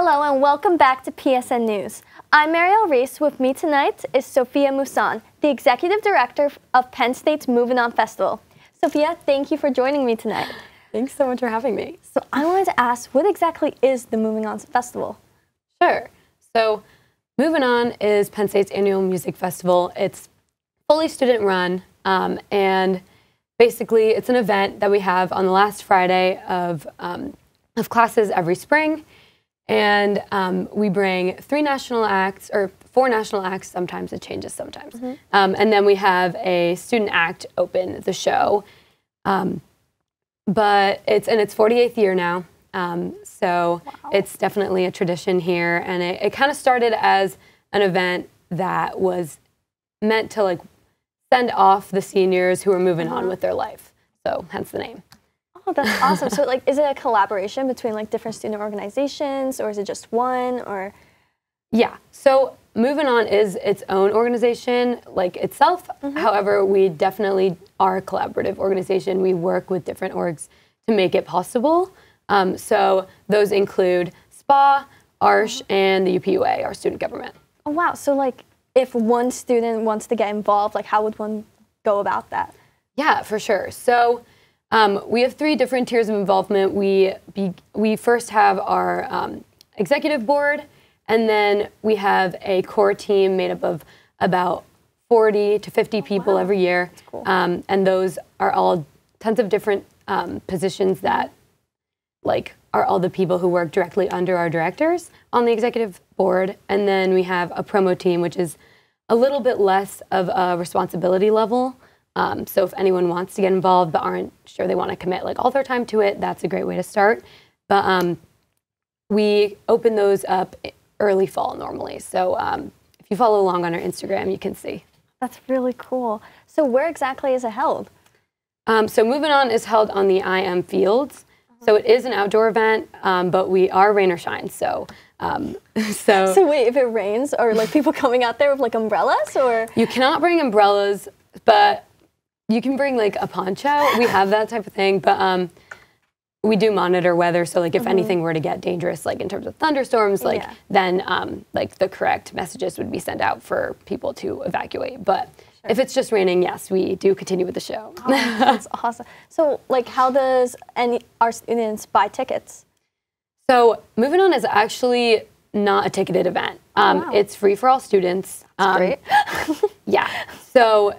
Hello and welcome back to PSN News. I'm Marielle Reese. With me tonight is Sofia Moussan, the Executive Director of Penn State's Movin' On Festival. Sophia, thank you for joining me tonight. Thanks so much for having me. So I wanted to ask, what exactly is the Movin' On Festival? Sure. So Movin' On is Penn State's annual music festival. It's fully student run, um, and basically it's an event that we have on the last Friday of, um, of classes every spring. And um, we bring three national acts, or four national acts, sometimes it changes sometimes. Mm -hmm. um, and then we have a student act open the show. Um, but it's in its 48th year now. Um, so wow. it's definitely a tradition here. And it, it kind of started as an event that was meant to like send off the seniors who are moving on uh-huh. with their life. So hence the name. Oh, that's awesome. so like, is it a collaboration between like different student organizations or is it just one or? Yeah. So Movin' On is its own organization, like itself. Mm -hmm. However, we definitely are a collaborative organization. We work with different orgs to make it possible. Um, so those include SPA, ARHS, mm-hmm. and the UPUA, our student government. Oh wow! So like, if one student wants to get involved, like how would one go about that? Yeah, for sure. So um, we have three different tiers of involvement. We, be, we first have our um, executive board, and then we have a core team made up of about 40 to 50 people wow. every year. Cool. Um, and those are all tons of different um, positions that like are all the people who work directly under our directors on the executive board. And then we have a promo team, which is a little bit less of a responsibility level. Um, so if anyone wants to get involved but aren't sure they want to commit like all their time to it, that's a great way to start. But um, we open those up early fall normally. So um, if you follow along on our Instagram, you can see. That's really cool. So where exactly is it held? Um, so Movin' On is held on the IM Fields. So it is an outdoor event, um, but we are rain or shine. So, um, so. So wait, if it rains, are like people coming out there with like umbrellas, or? You cannot bring umbrellas, but you can bring like a poncho. We have that type of thing, but um, we do monitor weather. So like if mm -hmm. anything were to get dangerous, like in terms of thunderstorms, like yeah. then um, like the correct messages would be sent out for people to evacuate. But sure. if it's just raining, yes, we do continue with the show. Oh, that's awesome. So like, how does any our students buy tickets? So movin' on is actually not a ticketed event. Oh, um, oh, wow. It's free for all students. That's um, great. yeah. So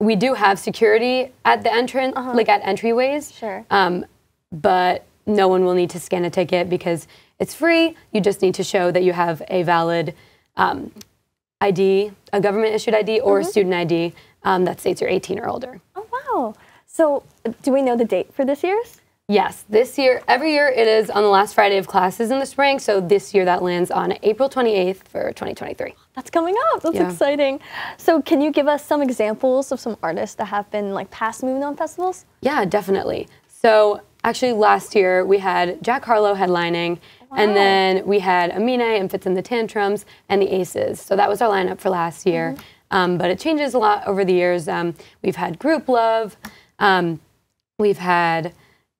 we do have security at the entrance, uh -huh. like at entryways. Sure. Um, but no one will need to scan a ticket because it's free. You just need to show that you have a valid um, ID, a government issued ID, or a mm-hmm. student ID um, that states you're 18 or older. Oh, wow. So, do we know the date for this year's? Yes, this year, every year it is on the last Friday of classes in the spring. So this year that lands on April 28th for 2023. That's coming up. That's yeah. exciting. So can you give us some examples of some artists that have been like past movin' on festivals? Yeah, definitely. So actually last year we had Jack Harlow headlining wow. and then we had Aminé and Fitz and the Tantrums and the Aces. So that was our lineup for last year. Mm -hmm. um, but it changes a lot over the years. Um, we've had Grouplove. Um, we've had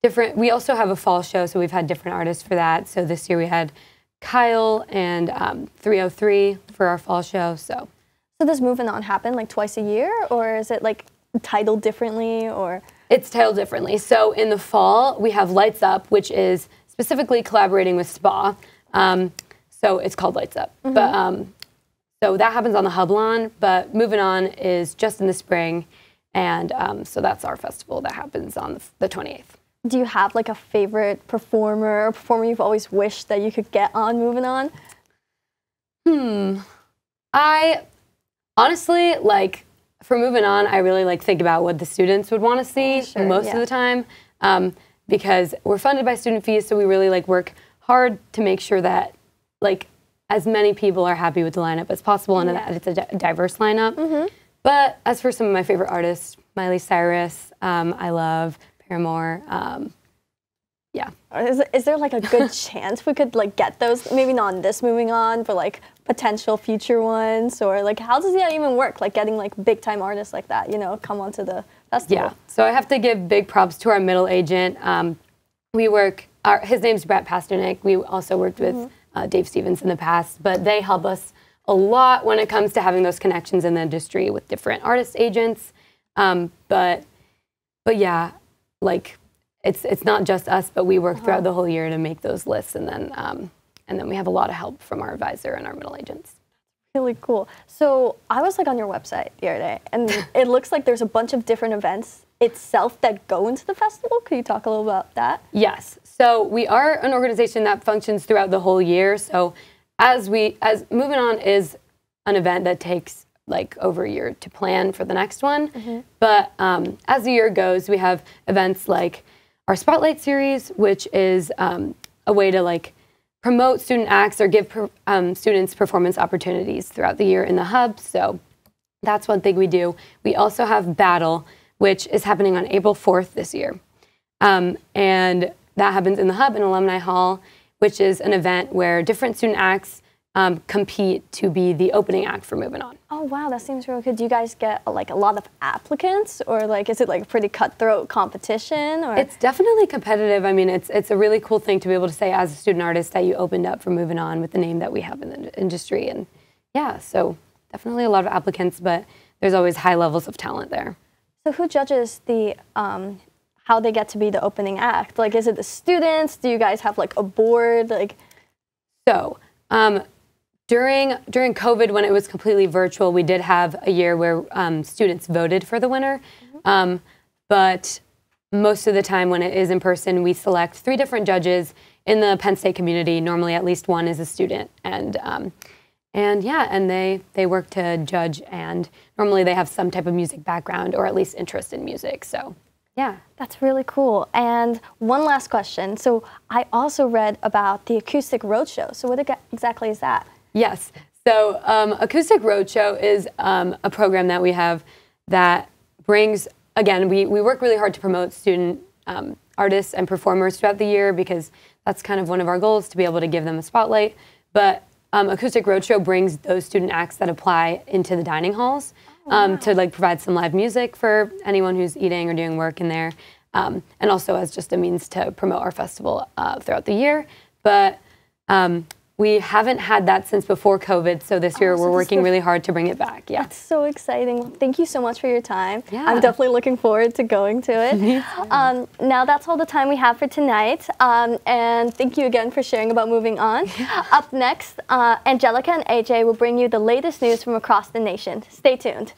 different. We also have a fall show, so we've had different artists for that. So this year we had Kyle and um, 303 for our fall show. So, so does Movin' On happen like twice a year, or is it like titled differently, or? It's titled differently. So in the fall we have Lights Up, which is specifically collaborating with Spa. Um, so it's called Lights Up, mm -hmm. but um, so that happens on the HUB Lawn. But Movin' On is just in the spring, and um, so that's our festival that happens on the, the 28th do you have like a favorite performer or performer you've always wished that you could get on movin' on? Hmm. I honestly like for movin' on, I really like think about what the students would want to see sure, most yeah. of the time um, because we're funded by student fees, so we really like work hard to make sure that like as many people are happy with the lineup as possible and yeah. that it's a diverse lineup. Mm -hmm. But as for some of my favorite artists, Miley Cyrus, um, I love Paramore. Um, yeah. Is, is there like a good chance we could like get those? Maybe not on this movin' on, but like potential future ones, or like how does that even work? Like getting like big time artists like that, you know, come onto the festival. Yeah. So I have to give big props to our middle agent. Um, we work. Our, his name's Brett Pasternak. We also worked with mm -hmm. uh, Dave Stevens in the past, but they help us a lot when it comes to having those connections in the industry with different artist agents. Um, but but yeah, like it's it's not just us, but we work uh-huh. throughout the whole year to make those lists, and then um, and then we have a lot of help from our advisor and our middle agents. Really cool. So I was like on your website the other day, and it looks like there's a bunch of different events itself that go into the festival. Could you talk a little about that? Yes. So we are an organization that functions throughout the whole year. So as we as movin' on is an event that takes like over a year to plan for the next one. Mm-hmm. But um, as the year goes, we have events like our Spotlight series, which is um, a way to like promote student acts or give per, um, students performance opportunities throughout the year in the hub. So that's one thing we do. We also have Battle, which is happening on April 4th this year. Um, and that happens in the hub in Alumni Hall, which is an event where different student acts um, compete to be the opening act for Movin' On. Oh wow, that seems real good. Do you guys get like a lot of applicants, or like is it like a pretty cutthroat competition? Or it's definitely competitive. I mean, it's it's a really cool thing to be able to say as a student artist that you opened up for Movin' On with the name that we have in the industry, and yeah, so definitely a lot of applicants, but there's always high levels of talent there. So who judges the um, how they get to be the opening act? Like, is it the students? Do you guys have like a board? Like, so. Um, during during COVID, when it was completely virtual, we did have a year where um, students voted for the winner. Mm-hmm. Um, but most of the time, when it is in person, we select three different judges in the Penn State community. Normally, at least one is a student, and um, and yeah, and they they work to judge. And normally, they have some type of music background or at least interest in music. So. Yeah. That's really cool. And one last question. So I also read about the Acoustic Roadshow. So what exactly is that? Yes. So um, Acoustic Roadshow is um, a program that we have that brings, again, we, we work really hard to promote student um, artists and performers throughout the year because that's kind of one of our goals to be able to give them a spotlight. But um, Acoustic Roadshow brings those student acts that apply into the dining halls oh, um, wow. to like provide some live music for anyone who's eating or doing work in there. Um, and also as just a means to promote our festival uh, throughout the year. But um, we haven't had that since before COVID, so this year oh, so we're working really hard to bring it back. Yeah. That's so exciting. Thank you so much for your time. Yeah. I'm definitely looking forward to going to it. um, now that's all the time we have for tonight. Um, and thank you again for sharing about movin' on. Yeah. Up next, uh, Angelica and AJ will bring you the latest news from across the nation. Stay tuned.